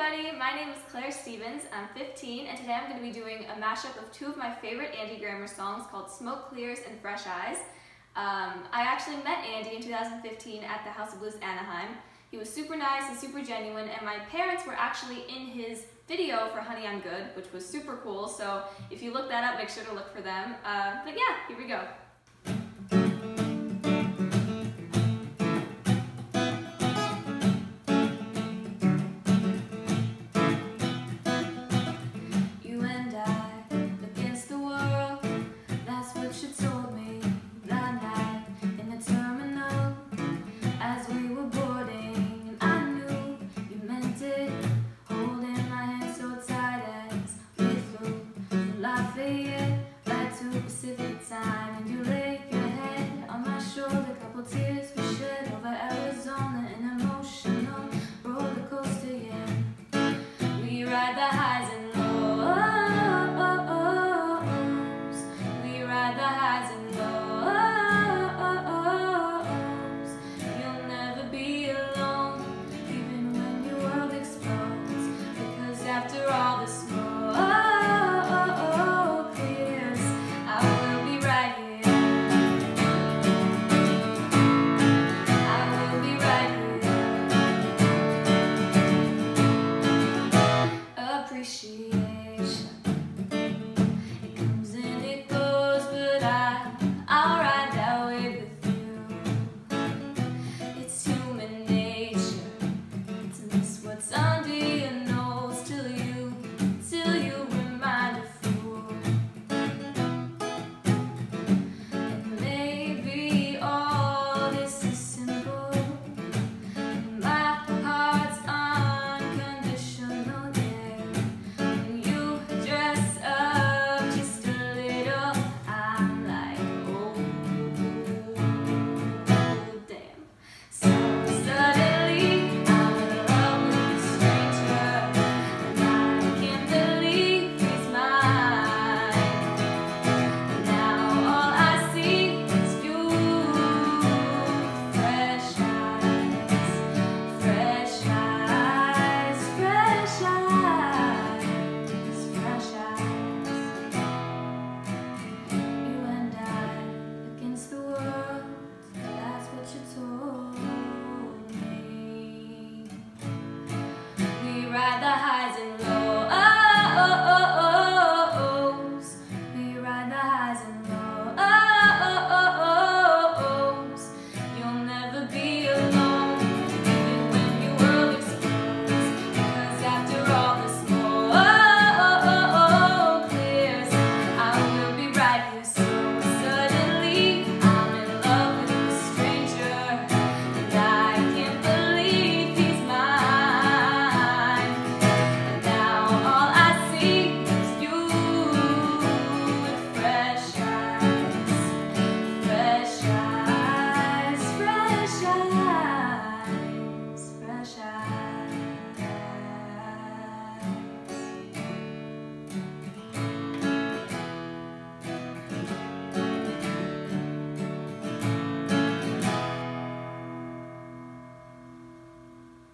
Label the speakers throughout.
Speaker 1: everybody, my name is Claire Stevens, I'm 15, and today I'm going to be doing a mashup of two of my favorite Andy Grammer songs called Smoke Clears and Fresh Eyes. Um, I actually met Andy in 2015 at the House of Blues Anaheim. He was super nice and super genuine, and my parents were actually in his video for Honey I'm Good, which was super cool, so if you look that up, make sure to look for them. Uh, but yeah, here we go. after all the smoke clears, I will be right here. I will be right here. Appreciate.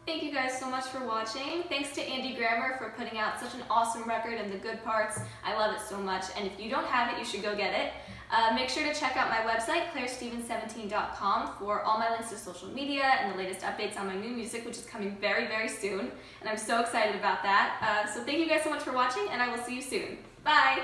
Speaker 1: Thank you guys so much for watching. Thanks to Andy Grammer for putting out such an awesome record and the good parts. I love it so much. And if you don't have it, you should go get it. Uh, make sure to check out my website, clairestevens17.com for all my links to social media and the latest updates on my new music, which is coming very, very soon. And I'm so excited about that. Uh, so thank you guys so much for watching, and I will see you soon. Bye!